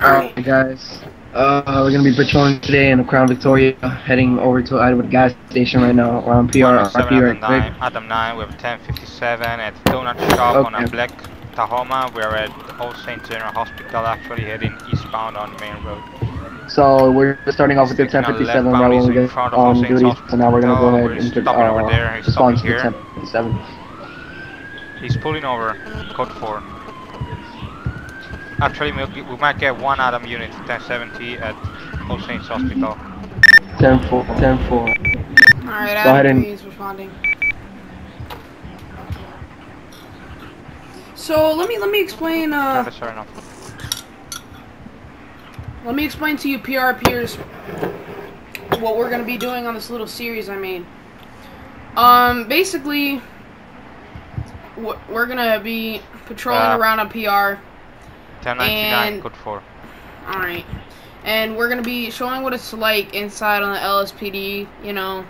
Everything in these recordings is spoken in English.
Alright, guys. Uh, we're gonna be patrolling today in the Crown Victoria, heading over to Idlewood gas station right now. We're on PR, RP right Adam quick. 9, Adam 9, we have 1057 at Donut Shop on a black Tahoma. We're at Old St. General Hospital, actually heading eastbound on the main road. So we're starting off with the 1057 right when we get on duty. So now we're gonna go ahead and to, stopping over there, uh, he's respond to the here. 1057. He's pulling over, code 4. Actually, we'll, we might get one Adam unit, 1070 at All Saints Hospital. 10 4, 10 4. Alright, Go ahead Adam and- 3 is responding. So let me let me explain uh That's fair let me explain to you PRPers what we're gonna be doing on this little series I made. Um basically wh- we're gonna be patrolling Uh, around a PR. 1099, And- code 4. Alright. And we're gonna be showing what it's like inside on the LSPD, you know.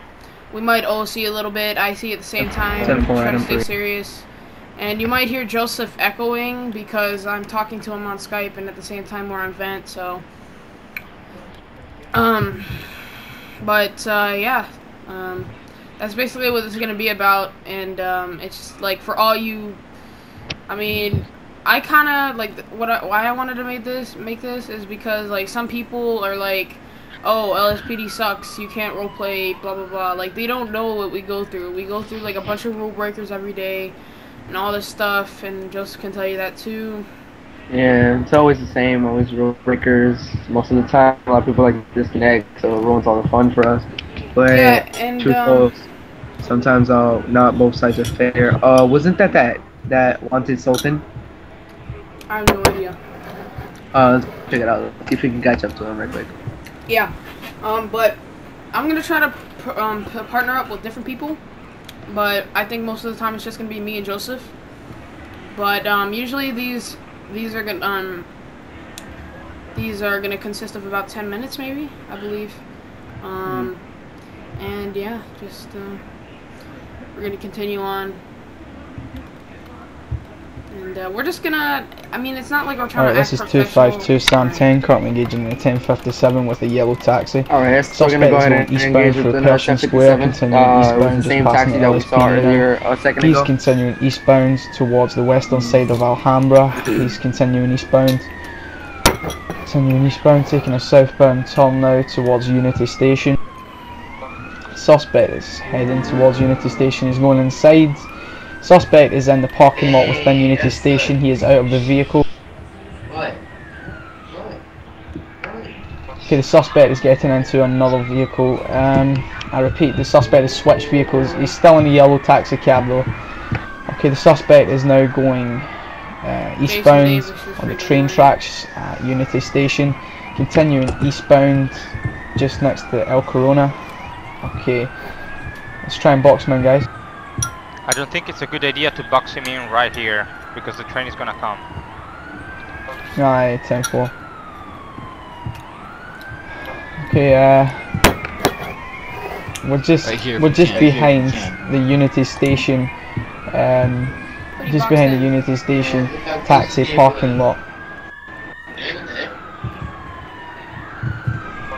We might OC a little bit, I see at the same time. Ten four, Try to stay three. serious. And you might hear Joseph echoing because I'm talking to him on Skype and at the same time we're on vent, so um but uh yeah. Um that's basically what this is gonna be about and um it's just, like for all you I mean I kind of like what I, why I wanted to make this make this is because like some people are like, oh LSPD sucks, you can't roleplay, blah blah blah. Like they don't know what we go through. We go through like a bunch of rule breakers every day, and all this stuff. And Joseph can tell you that too. Yeah, it's always the same, always rule breakers. Most of the time, a lot of people like disconnect, so it ruins all the fun for us. But Yeah, and, truth um, sometimes uh, not both sides are fair. Uh, wasn't that that that wanted Sultan? I have no idea. Uh, let's check it out. See if we can catch up to him right quick. Yeah, um, but I'm gonna try to um, partner up with different people, but I think most of the time it's just gonna be me and Joseph. But um, usually these these are gonna um these are gonna consist of about ten minutes, maybe I believe. Um, and yeah, just uh, we're gonna continue on. And uh, we're just gonna. I mean, it's not like we're trying Alright, to. this is 252 Sam Right. 10, currently engaging in a 1057 with a yellow taxi. Alright, so we're gonna Suspect go is ahead going and eastbound engage for with the Pershing Square, 1057. continuing Uh, eastbound, the just same passing taxi that we saw earlier a second He's ago. continuing eastbound towards the western side of Alhambra. He's continuing eastbound. Continuing eastbound, taking a southbound turn now towards Unity Station. Suspect is heading towards Unity Station. He's going inside. Suspect is in the parking lot with within Unity Station. He is out of the vehicle. Okay, the suspect is getting into another vehicle. Um, I repeat, the suspect has switched vehicles. He's still in the yellow taxi cab though. Okay, the suspect is now going uh, eastbound on the train tracks at Unity Station, continuing eastbound just next to El Corona. Okay, let's try and box him in, guys. I don't think it's a good idea to box him in right here because the train is gonna come. Aye, 10 4. Okay, uh. We're just Right here, we're just can, right here, behind if you can. the Unity station, um, just behind the Unity station taxi parking lot.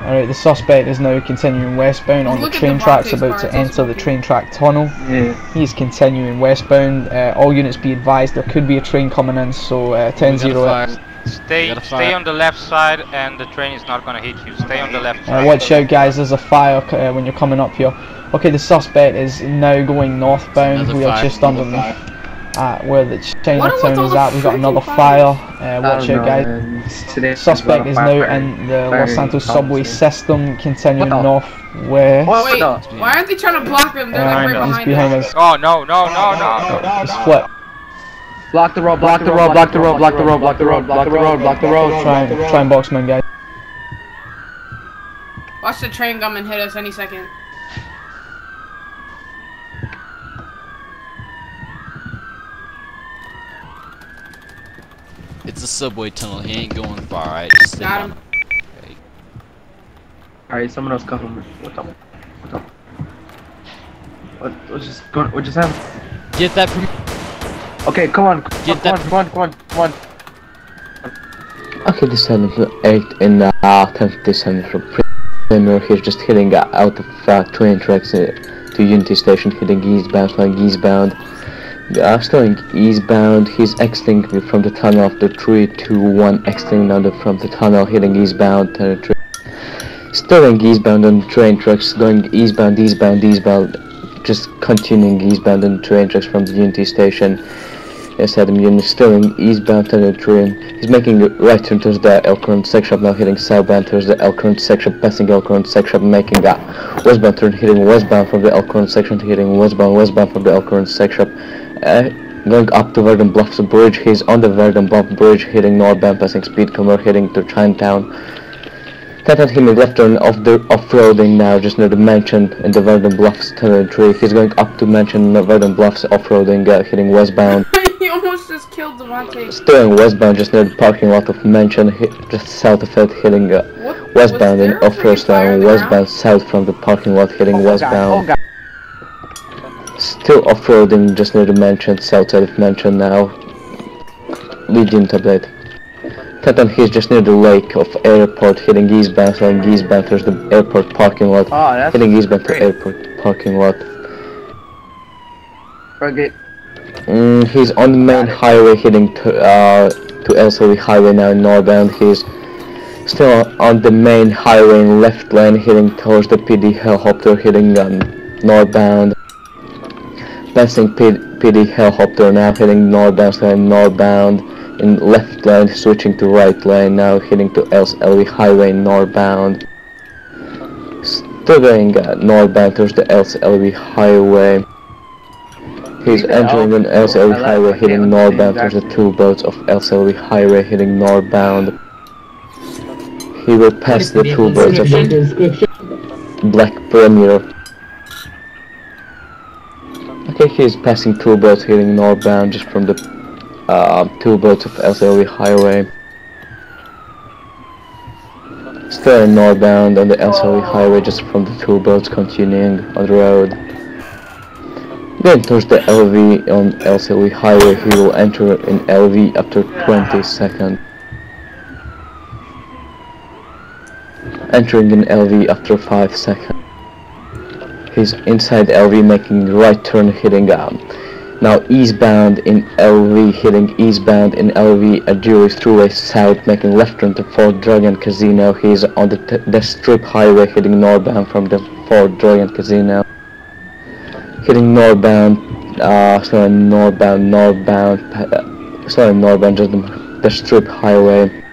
Alright, the suspect is now continuing westbound on the Look at train the tracks about to enter the train track tunnel. Yeah. He's continuing westbound. Uh, all units be advised there could be a train coming in, so uh, 10 0 Stay, stay on the left side, and the train is not gonna hit you. Stay on the left Uh, watch out, guys. There's a fire uh, when you're coming up here. Okay, the suspect is now going northbound. Another We are fire, just another underneath fire. Uh, where the What Chinatown with all is the at. We've got another fires? fire. Uh, watch out, guys. Today, Suspect is now fire- in the Los Santos subway constantly. system, continuing What the- northwest. What Wait, the? why aren't they trying to block him? They're Uh, like right he's behind, behind us. us. Oh no no no no! Just flip. Block the road, block the road, block the road, block the road, block the road, block the road, block the road. Try and try and box him in, guys. Watch the train come and hit us any second. It's a subway tunnel. He ain't going far, right? Just stay Got him. Okay. Alright, someone else cover me. What the? What the? What, what just going? What just happened? Get that. Okay, come on, come Get on, that- come on, come on, come on, come on. Okay, descending from 8 in the uh, 10th descending from Premier. He's just heading uh, out of uh, train tracks uh, to Unity Station, heading eastbound, flying eastbound. Uh, still eastbound, he's exiting from the tunnel of the 321, exiting now the, from the tunnel, heading eastbound, territory. Still eastbound on the train tracks, going eastbound, eastbound, eastbound, just continuing eastbound on the train tracks from the Unity Station. Yes, Adam Union is eastbound territory and he's making a right turn towards the Elkhorn shop now hitting southbound towards the Elkhorn shop, passing Elkhorn shop, making a westbound turn hitting westbound from the Elkhorn section hitting westbound, westbound from the Elkhorn shop. Uh, going up to Verdant Bluffs Bridge, he's on the Verdant Bluff Bridge hitting northbound, passing Speedcomer, heading to Chinatown. That him left turn off the off-roading now, just near the mansion in the Verdant Bluffs territory. He's going up to mansion in Verdant Bluffs off-roading, uh, hitting westbound. he almost just killed Devontae. Still in westbound, just near the parking lot of mansion, hit, just south of it, hitting uh, What? westbound in off-road freaking fire in lane, the westbound south from the parking lot, hitting Oh, God. westbound. Oh, God. Still off-roading, just near the mansion, south side of mansion now. Legion update. Titan he's just near the lake of airport, hitting eastbound, flying eastbound towards the airport parking lot. Oh, that's Hitting eastbound to airport parking lot. Frigate. Mm, he's on the main highway heading to uh to LCW highway now northbound. He's still on the main highway in left lane heading towards the PD helicopter heading um, northbound. Passing P PD helicopter now heading northbound, so northbound in left lane, switching to right lane now heading to LCW highway northbound. Still going uh, northbound towards the LCLV highway. He's Yeah, entering an I'll- LCLV I highway like- heading northbound towards the two boats of LCLV highway heading northbound. He will pass the two boats of Black Premier. Okay, he's passing two boats heading northbound just from the uh, two boats of LCLV highway. Still northbound on the LCLV highway just from the two boats continuing on the road. Then towards the LV on LCLV highway, he will enter in LV after 20 seconds. Entering in LV after 5 seconds. He's inside LV making the right turn hitting um, now eastbound in LV hitting eastbound in LV at Julius Thruway South making left turn to Fort Dragon Casino. He's on the, t- the strip highway hitting northbound from the Fort Dragon Casino. Hitting northbound, uh, sorry, northbound, northbound, uh, sorry, northbound, just the, the strip highway.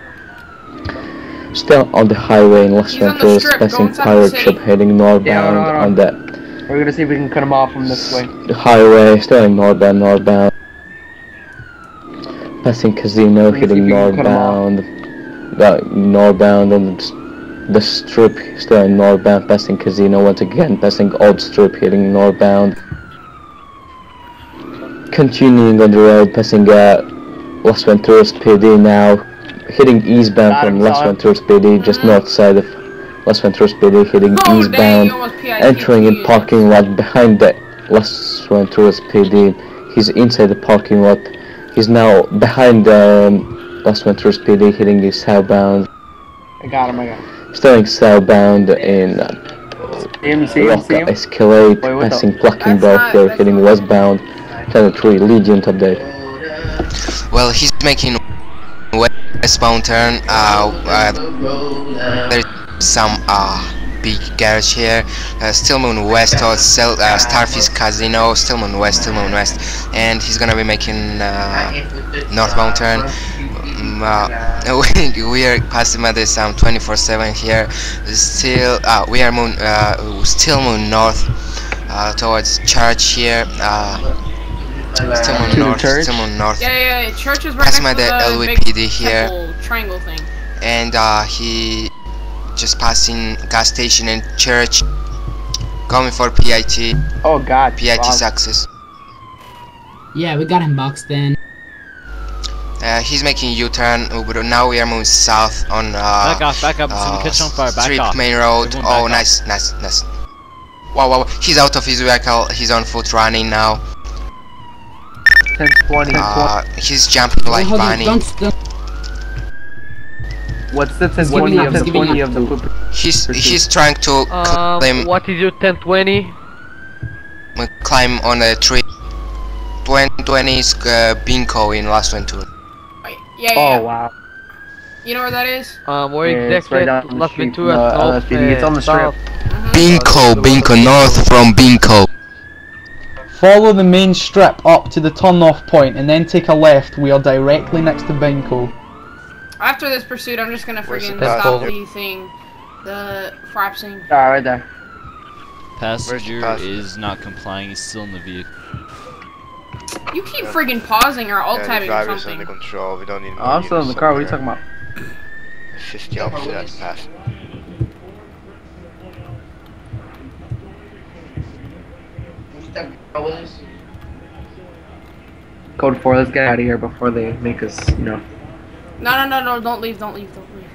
Still on the highway in Los He's on the Santos, strip, passing pirate ship heading northbound Yeah, on the We're gonna see if we can cut him off from this way. the highway, in northbound, northbound. Passing casino, Let me see hitting if we can cut 'em off. northbound. Uh, northbound and s- the strip, in northbound, passing casino once again, passing old strip, hitting northbound. Continuing on the road, passing uh, Las Venturas PD now, hitting eastbound Got from Las. Venturas PD, just Mhm. north side of Las Venturas PD, hitting Oh, eastbound you entering in parking lot behind the Las Venturas PD. He's inside the parking lot. He's now behind the um, Las Venturas PD, hitting the southbound. I got him, I got him. Starting southbound in uh, See him, see him, see Roca him? Escalade, Wait, what the- passing Plucking That's Ball not- here, that's hitting westbound. Channel 3 Legion update. Well, he's making westbound turn. Uh, uh, there's some uh, big garage here. Uh, Stillmoon West towards Sel- uh, Starfish Casino. Stillmoon West, Stillmoon West, and he's gonna be making uh, northbound turn. Um, uh, we, we are passing by this um 24/7 here. Still, uh, we are moon, uh, still moon north uh, towards church here. Uh, still moon north, still moon north Yeah, yeah, yeah. Church is right Passing next by to the the LVPD big here. triangle thing. and uh, he just passing gas station and church coming for PIT Oh god. PIT wow. success Yeah, we got him boxed in. uh, he's making U-turn but now we are moving south on uh, Back off, back up. Uh, catch on fire. Back Strip off. main road oh back nice nice nice wow wow he's out of his vehicle he's on foot running now 10 20. uh, he's jumping like Hold bunny don't, don't, What's the 1020 of he's the 20 of the poop? He's he's trying to Um, climb what is your 1020? climb on a tree. 2020 is uh, Binko in last 22. Wait, yeah, yeah. Oh yeah. wow. You know where that is? Um, where Yeah, it's exactly? right down the Las street from Venturas, the north, LSPD. It's on the uh, strip. south. Mhm. Binko, Binko, north from Binko. Follow the main strip up to the turn-off point and then take a left. We are directly next to Binko. After this pursuit, I'm just gonna Where's friggin' the stop passenger? the thing, the frapsing. Ah, right there. Passenger passenger? is not complying. He's still in the vehicle. You keep friggin' pausing or alt Yeah, the tabbing or driver's something. under control. We don't need more Oh, I'm still in the car. What are you talking there. about? Assist the officer that's passing. Code four. Let's get out of here before they make us, you know. No, no, no, no, don't leave, don't leave, don't leave.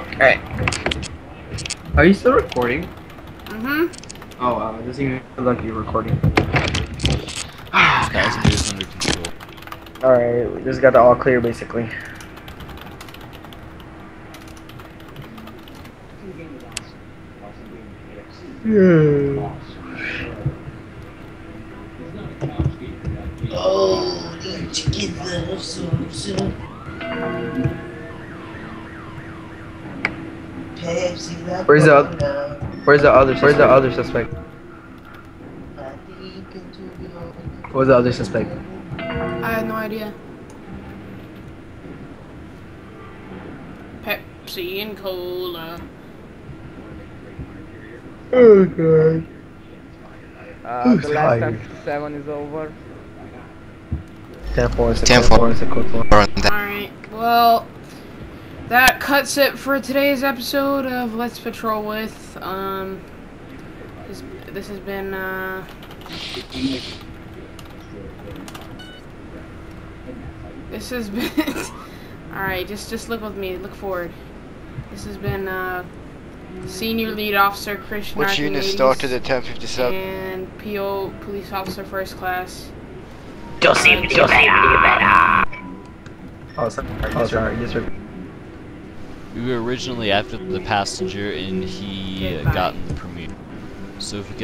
Okay. Are you still recording? Mm-hmm. Oh wow, it doesn't even feel like you're recording. Passenger is under control. Alright, we just got the all clear basically. Where's the other? Where's the other? Where's the other suspect? Where's the other suspect? I had no idea. Pepsi and cola. Oh god. Uh, the last tired? time 7 is over. 10 4 is a 10 code four. four is a code four. Alright, well, that cuts it for today's episode of Let's Patrol With. Um, this, this has been, uh, this has been, alright, just, just look with me, look forward. This has been, uh, Senior Lead Officer Cristian Which unit Arquimedis started at 1057? And PO Police Officer First Class. Oh, sorry. Oh, sorry. Yes, sir. We were originally after the passenger, and he uh, got in the premiere. So if we could